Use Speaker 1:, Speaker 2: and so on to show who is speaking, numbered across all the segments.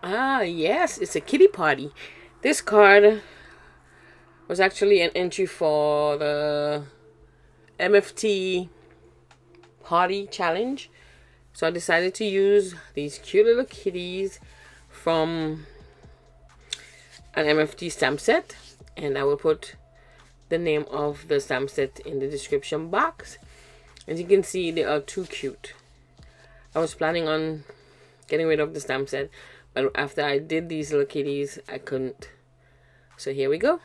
Speaker 1: Ah, yes, it's a kitty party. This card was actually an entry for the MFT party challenge. So I decided to use these cute little kitties from an MFT stamp set. And I will put the name of the stamp set in the description box. As you can see, they are too cute. I was planning on getting rid of the stamp set after I did these little kitties I couldn't. So here we go.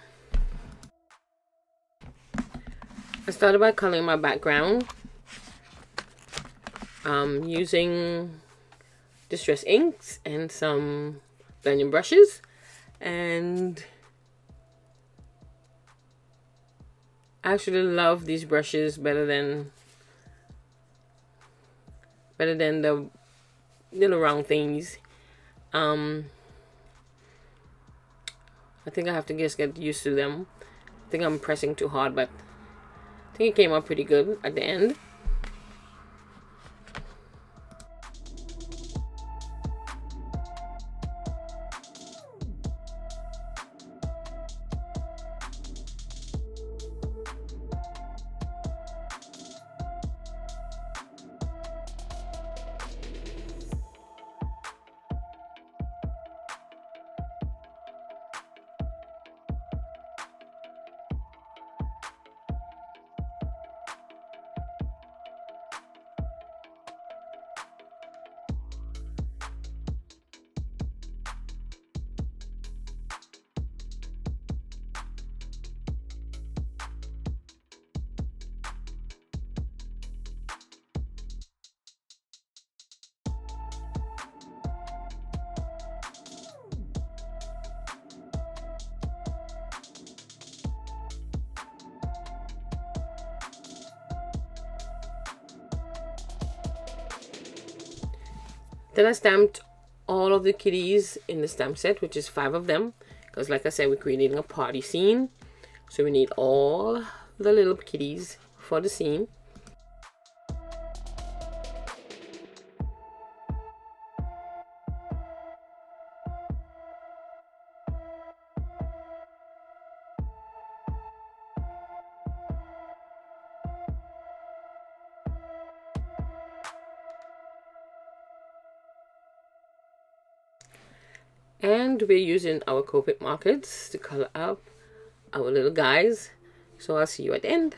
Speaker 1: I started by coloring my background. Um, using distress inks and some blending brushes. And I actually love these brushes better than better than the little round things um I think I have to just get used to them. I think I'm pressing too hard but I think it came out pretty good at the end Then I stamped all of the kitties in the stamp set, which is five of them. Because like I said, we're creating a party scene. So we need all the little kitties for the scene. And we're using our Copic markers to color up our little guys. So I'll see you at the end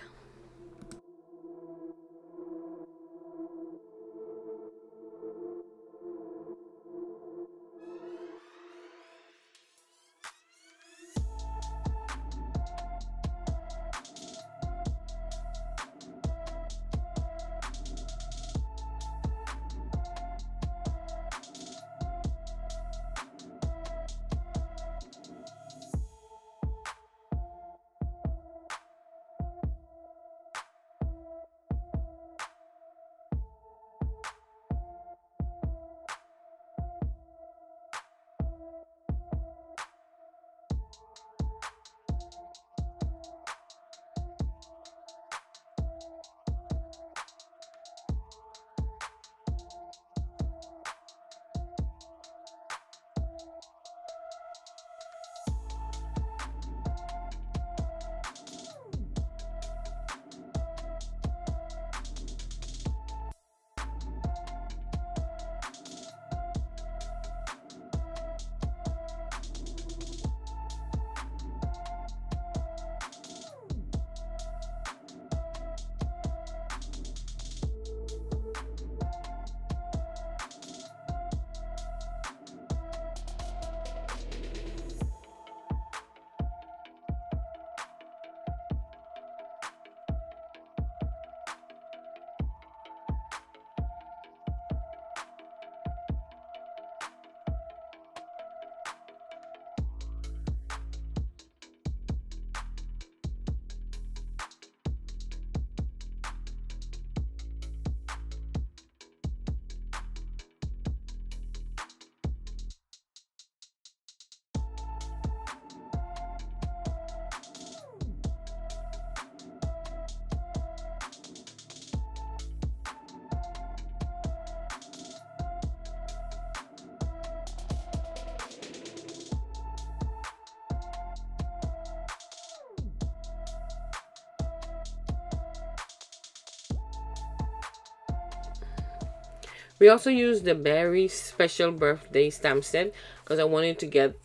Speaker 1: We also used the Beary special birthday stamp set because I wanted to get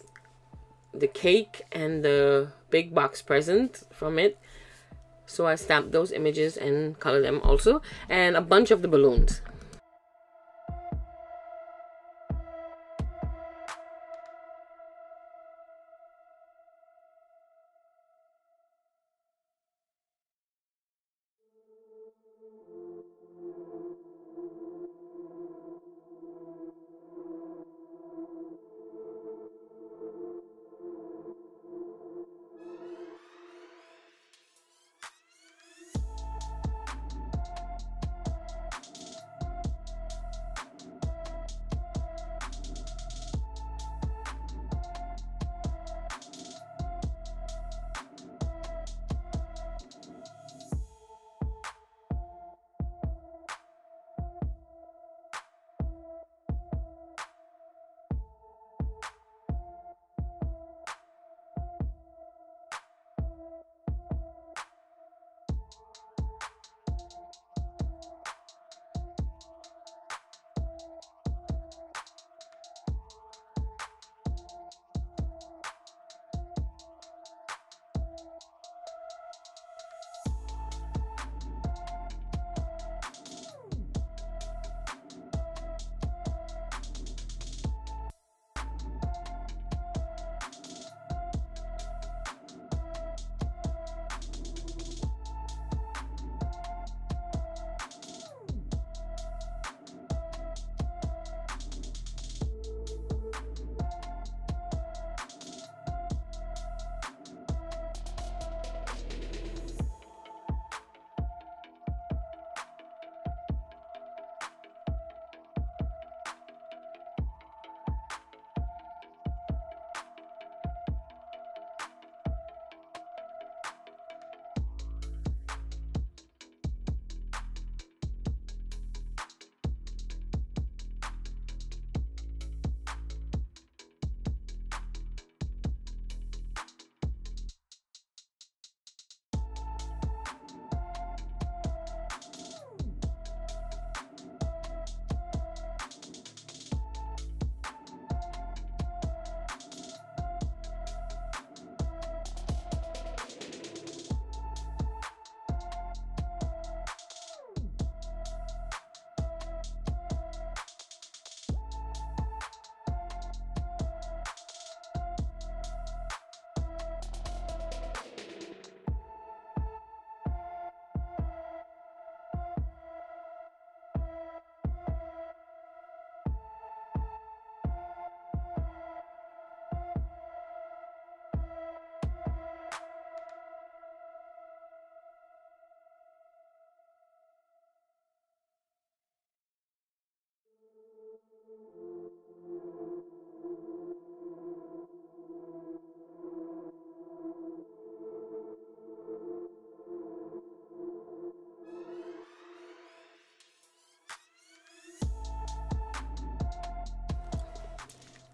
Speaker 1: the cake and the big box present from it. So I stamped those images and colored them also and a bunch of the balloons.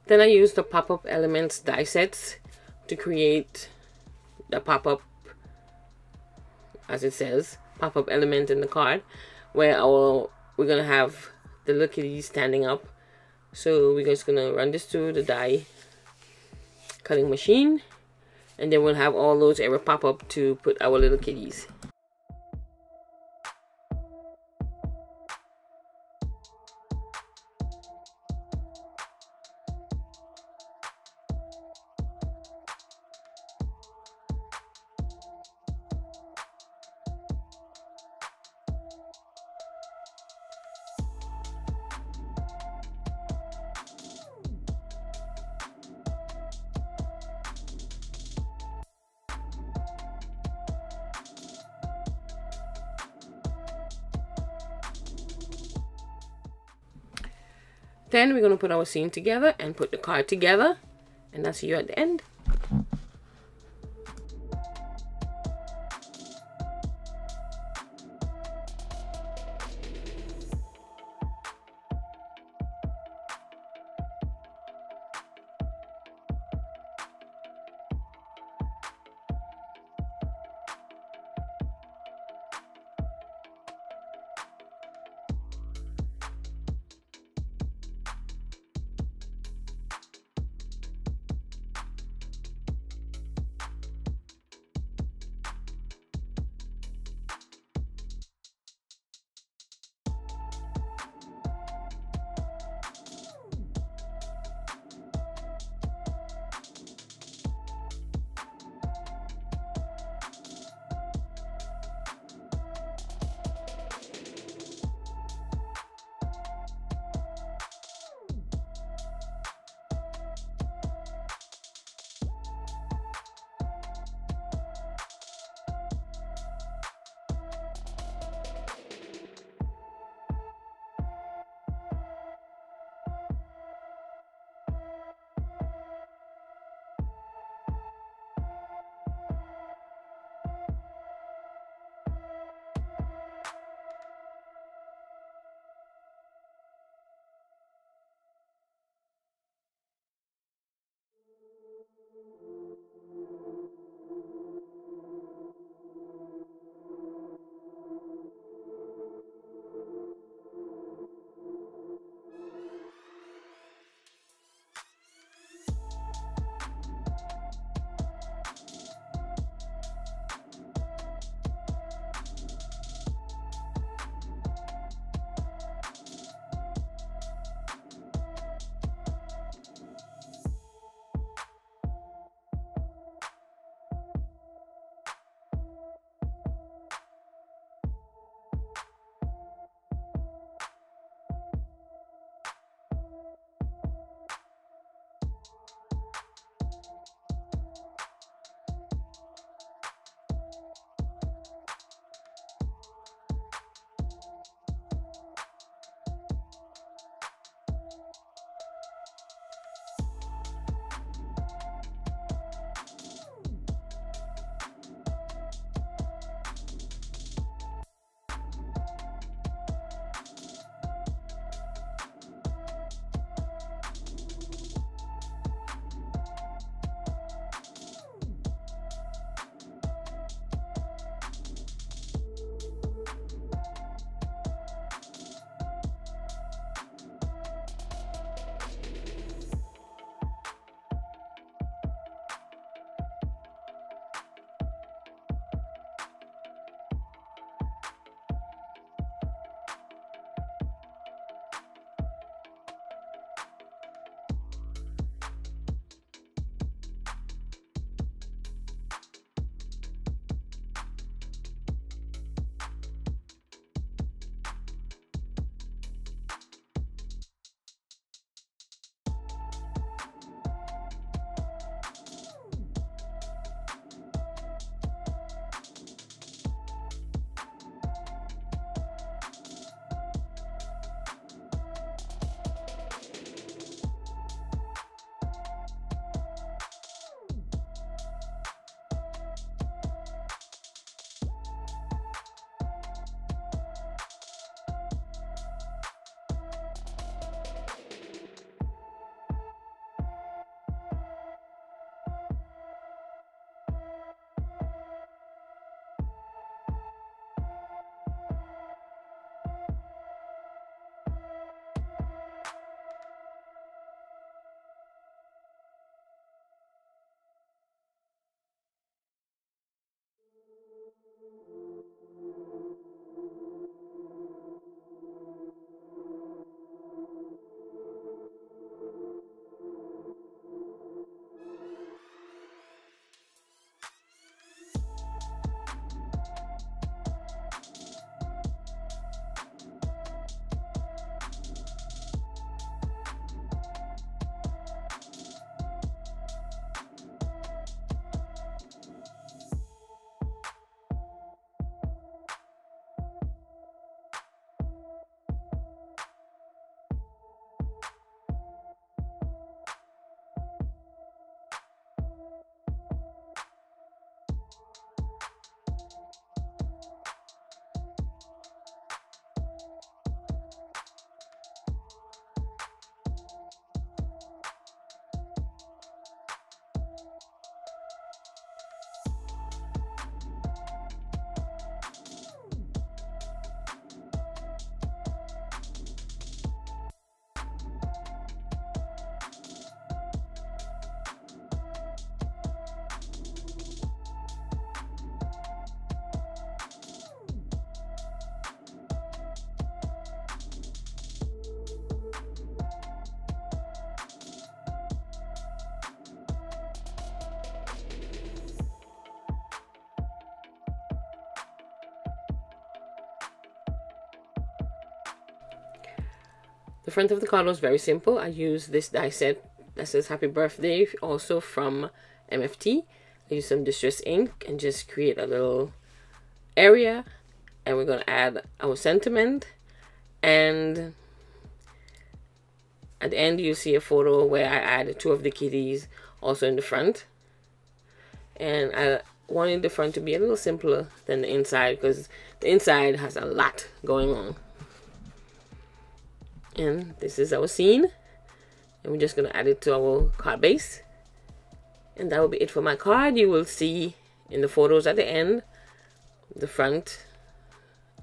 Speaker 1: Then I used the pop-up elements die sets to create the pop-up, as it says, pop-up element in the card, where our we're gonna have the little kitty standing up. So we're just gonna run this through the die cutting machine, and then we'll have all those ever pop up to put our little kitties. Then we're going to put our scene together and put the card together. And I'll see you at the end. The front of the card was very simple. I used this die set that says happy birthday also from MFT. I used some distress ink and just create a little area and we're going to add our sentiment and at the end you see a photo where I added two of the kitties also in the front and I wanted the front to be a little simpler than the inside because the inside has a lot going on and this is our scene. And we're just going to add it to our card base. And that will be it for my card. You will see in the photos at the end the front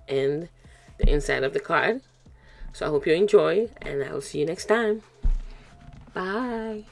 Speaker 1: and the inside of the card. So I hope you enjoy and I'll see you next time. Bye